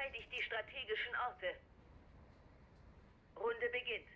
Verteidigt die strategischen Orte. Runde beginnt.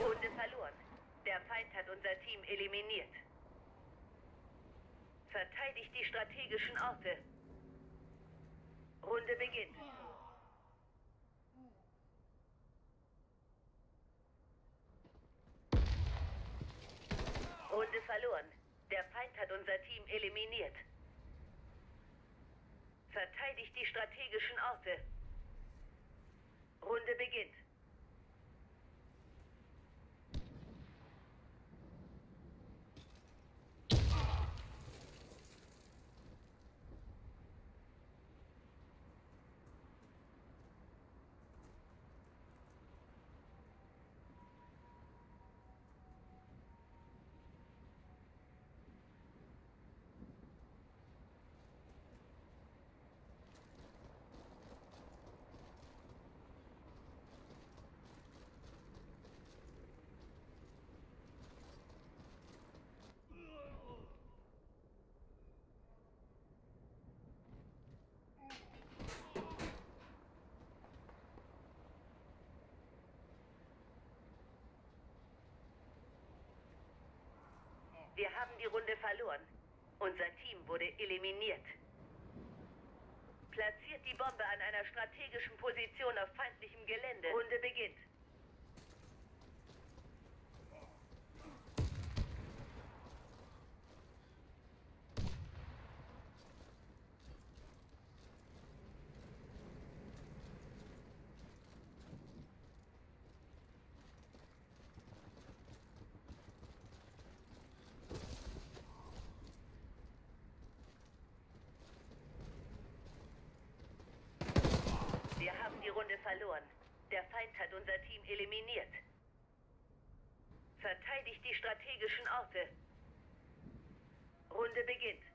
Runde verloren. Der Feind hat unser Team eliminiert. Verteidigt die strategischen Orte. Runde beginnt. Runde verloren. Der Feind hat unser Team eliminiert. Verteidigt die strategischen Orte. Runde beginnt. Runde verloren. Unser Team wurde eliminiert. Platziert die Bombe an einer strategischen Position auf feindlichem Gelände. Runde beginnt. Runde verloren. Der Feind hat unser Team eliminiert. Verteidigt die strategischen Orte. Runde beginnt.